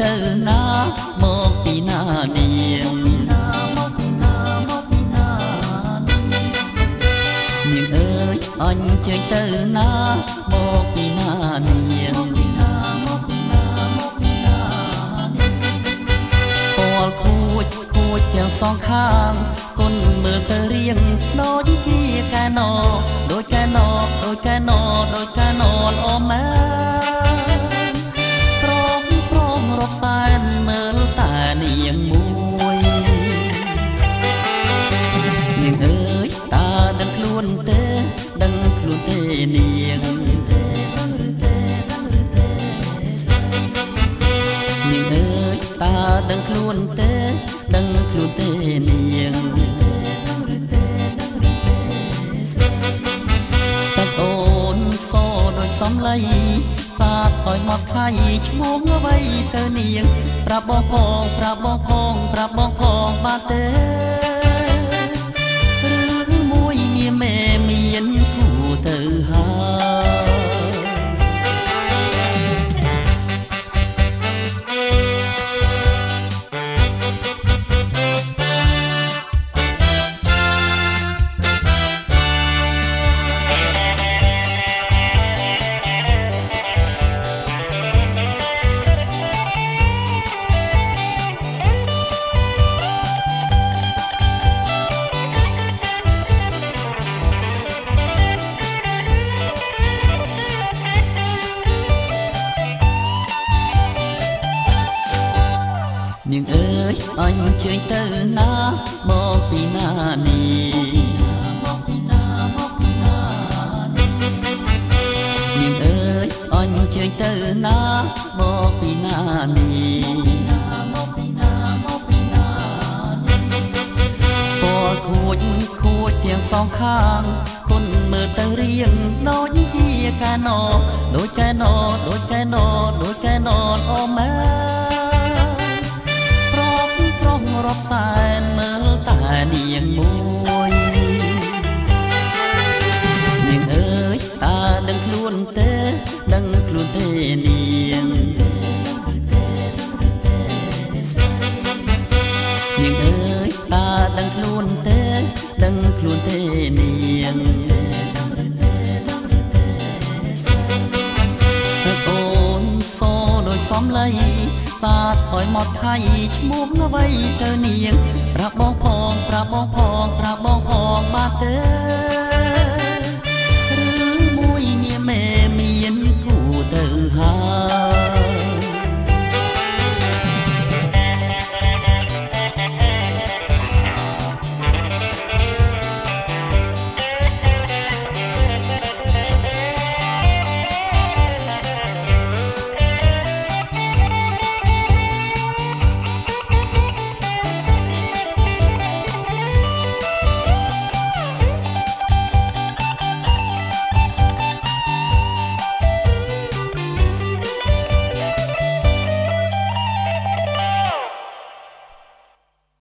ទៅណាមកពីណានាងនាងអើយអញជើញទៅណាមកពីណានាងពលខូចខូចទាំងសងខាងគុណមើលទៅរៀងដូចជាកែណោដូចកែណោដូចកែណោដូចកែណោល្អមែ សំឡីសាកឲ្យមកខៃឈ្មោះអ្វីទៅនាង ប្រាប់បងផងប្រាប់បងផងប្រាប់បងផងបានទេ អញជើញទៅណាមកពីណានេះនាងអើយអញជើញទៅណាមកពីណានេះពណ៌ខួចខួចទាំងសងខាងគុណមើលទៅរៀងដូចជាកែណោដូចកែណោដូចកែណោដូចកែណោអូមែ នាងមួយនាងអើយតើដឹងខ្លួនទេ ដឹងខ្លួនទេនាងនាងអើយតើដឹងខ្លួនទេ ដឹងខ្លួនទេនាងសើអូនសដូចសំឡីសាតឲ្យមកថៃឈ្មោះអ្វីទៅនាងប្រាប់ បងផងប្រាប់បងផងបានទេ